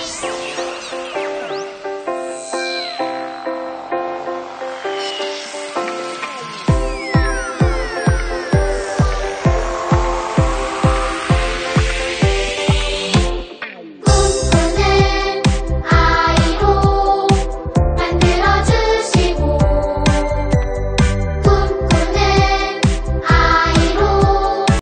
Peace.